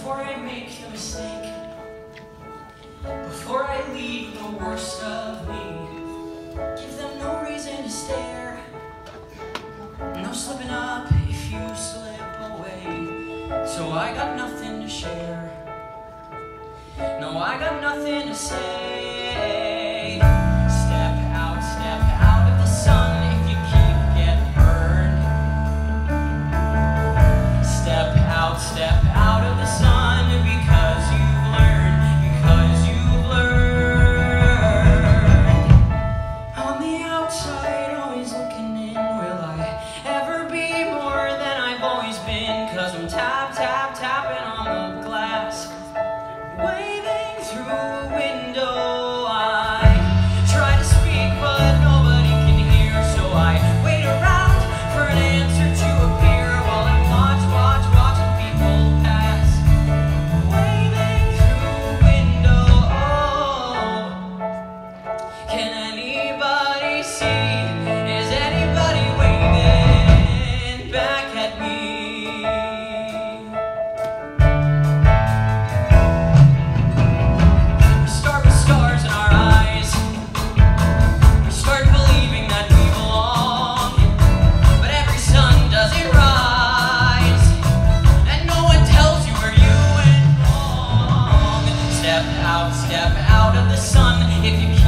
before I make the mistake, before I leave the worst of me, give them no reason to stare, no slipping up if you slip away, so I got nothing to share, no I got nothing to say. through a window. sun. If you